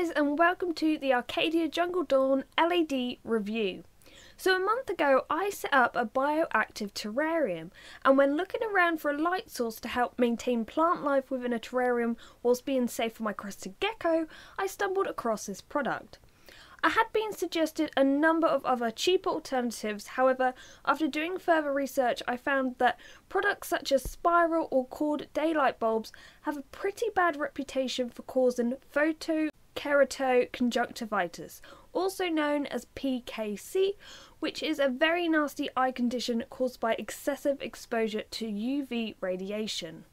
guys and welcome to the Arcadia Jungle Dawn LED review. So a month ago I set up a bioactive terrarium and when looking around for a light source to help maintain plant life within a terrarium whilst being safe for my crested gecko, I stumbled across this product. I had been suggested a number of other cheaper alternatives, however, after doing further research, I found that products such as spiral or cord daylight bulbs have a pretty bad reputation for causing photokeratoconjunctivitis, also known as PKC, which is a very nasty eye condition caused by excessive exposure to UV radiation.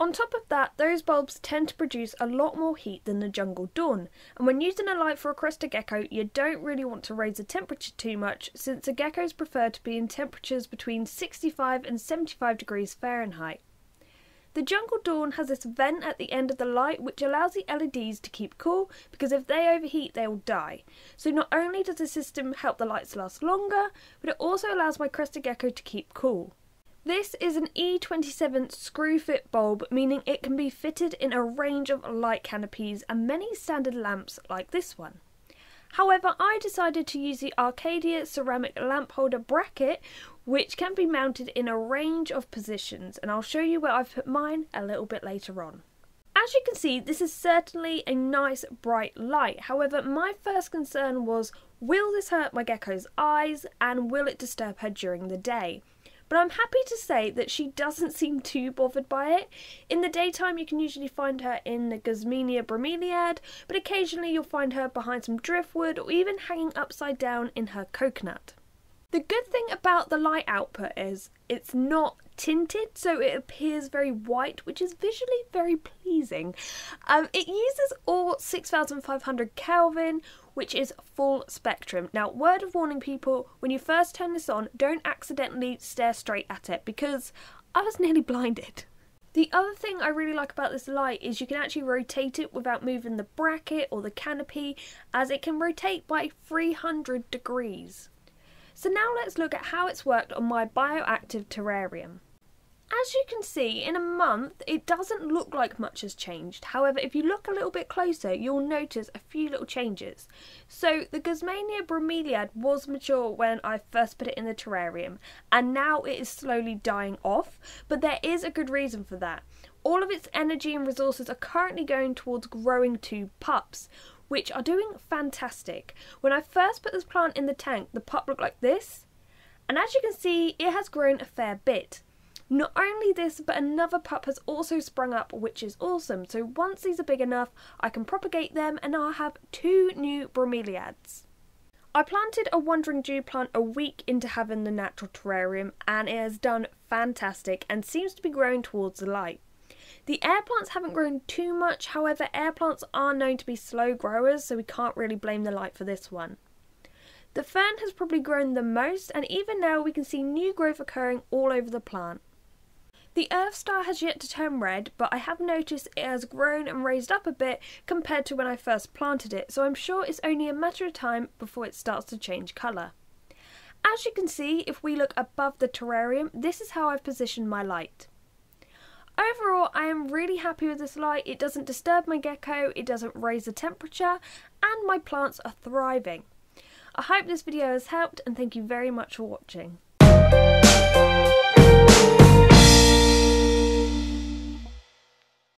On top of that, those bulbs tend to produce a lot more heat than the Jungle Dawn, and when using a light for a crested gecko, you don't really want to raise the temperature too much since the geckos prefer to be in temperatures between 65 and 75 degrees Fahrenheit. The Jungle Dawn has this vent at the end of the light which allows the LEDs to keep cool because if they overheat they will die. So not only does the system help the lights last longer, but it also allows my crested gecko to keep cool. This is an E27 screw fit bulb, meaning it can be fitted in a range of light canopies and many standard lamps like this one. However, I decided to use the Arcadia ceramic lamp holder bracket, which can be mounted in a range of positions, and I'll show you where I've put mine a little bit later on. As you can see, this is certainly a nice bright light. However, my first concern was, will this hurt my gecko's eyes and will it disturb her during the day? But I'm happy to say that she doesn't seem too bothered by it. In the daytime, you can usually find her in the Guzmania bromeliad, but occasionally you'll find her behind some driftwood or even hanging upside down in her coconut. The good thing about the light output is it's not tinted, so it appears very white, which is visually very pleasing. Um, it uses all 6500 Kelvin, which is full spectrum. Now, word of warning, people, when you first turn this on, don't accidentally stare straight at it because I was nearly blinded. The other thing I really like about this light is you can actually rotate it without moving the bracket or the canopy as it can rotate by 300 degrees. So now let's look at how it's worked on my bioactive terrarium. As you can see, in a month, it doesn't look like much has changed. However, if you look a little bit closer, you'll notice a few little changes. So, the Guzmania bromeliad was mature when I first put it in the terrarium, and now it is slowly dying off, but there is a good reason for that. All of its energy and resources are currently going towards growing two pups, which are doing fantastic. When I first put this plant in the tank, the pup looked like this, and as you can see, it has grown a fair bit. Not only this, but another pup has also sprung up, which is awesome. So once these are big enough, I can propagate them and I'll have two new bromeliads. I planted a wandering dew plant a week into having the natural terrarium and it has done fantastic and seems to be growing towards the light. The air plants haven't grown too much, however, air plants are known to be slow growers, so we can't really blame the light for this one. The fern has probably grown the most, and even now we can see new growth occurring all over the plant. The Earth Star has yet to turn red, but I have noticed it has grown and raised up a bit compared to when I first planted it, so I'm sure it's only a matter of time before it starts to change colour. As you can see, if we look above the terrarium, this is how I've positioned my light. Overall, I am really happy with this light. It doesn't disturb my gecko, it doesn't raise the temperature, and my plants are thriving. I hope this video has helped and thank you very much for watching.